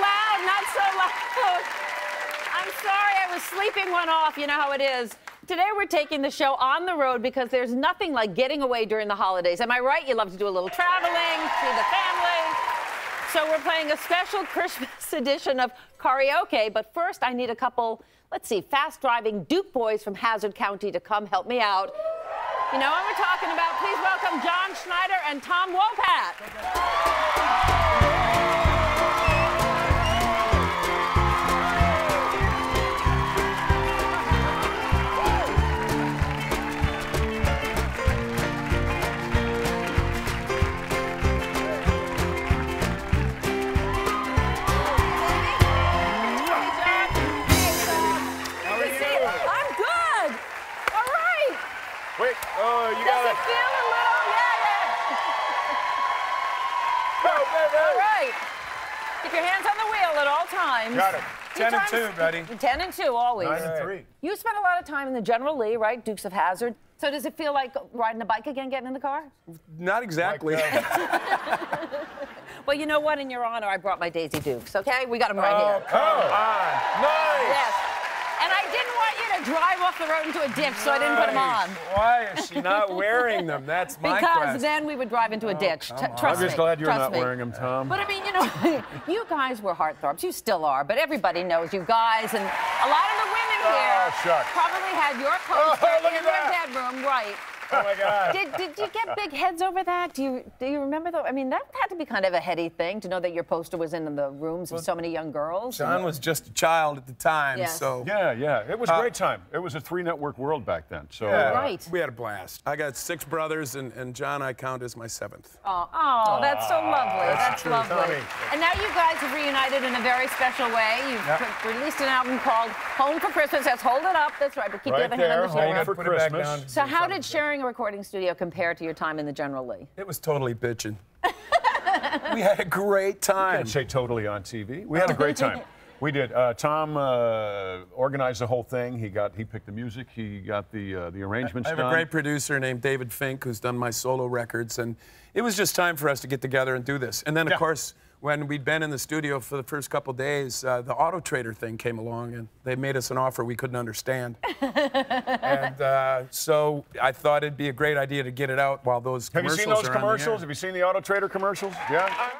not so loud. I'm sorry, I was sleeping one off. You know how it is. Today we're taking the show on the road because there's nothing like getting away during the holidays. Am I right? You love to do a little traveling, see the family. So we're playing a special Christmas edition of karaoke. But first, I need a couple, let's see, fast driving Duke boys from Hazzard County to come help me out. You know what we're talking about? Please welcome John Schneider and Tom Wopat. You Does got it it. feel a little? Yeah, Go, yeah. baby. All right. Keep your hands on the wheel at all times. Got it. Two 10 and 2, buddy. 10 and 2, always. Nine and three. You spent a lot of time in the General Lee, right? Dukes of Hazzard. So does it feel like riding a bike again, getting in the car? Not exactly. Uh, Well, you know what? In your honor, I brought my Daisy Dukes, okay? We got them right oh, here. come on. Nice. Yes. And I didn't want you to drive off the road into a ditch, so I didn't put them on. Why is she not wearing them? That's my Because question. then we would drive into a oh, ditch. Trust come on. trust I'm just me. glad you're Trust not me. wearing them, Tom. But I mean, you know, you guys were heartthrobs. You still are, but everybody knows you guys, and a lot of the women Oh, here shucks. probably had your Oh, poster look in their that. bedroom, right? Oh my God. Did, did you get big heads over that? Do you do you remember though? I mean, that had to be kind of a heady thing to know that your poster was in the rooms of so many young girls. John was just a child at the time, Yes. so. Yeah, yeah. It was a great time. It was a three network world back then. So, Yeah, uh, Right. We had a blast. I got six brothers, and, and John I count as my seventh. Oh, oh, that's so lovely. That's, true, lovely. Tommy. And now you guys have reunited in a very special way. You've Yeah. pr- released an album called Home for Christmas. That's hold it up. That's right. But keep the right other hand on the home steering. for Put it back Christmas. So how did sharing a recording studio compare to your time in the General Lee? It was totally bitching. we had a great time. I'd say totally on TV. We had a great time. We did. Uh, Tom uh, organized the whole thing. He got he picked the music. He got the uh, the arrangements I have done. a great producer named David Fink who's done my solo records, and it was just time for us to get together and do this. And then, of course, when we'd been in the studio for the first couple days, uh, the Auto Trader thing came along, and they made us an offer we couldn't understand. and uh, so I thought it'd be a great idea to get it out while those commercials are. Have you seen those are on the air. commercials? Have you seen the Auto Trader commercials? Yeah.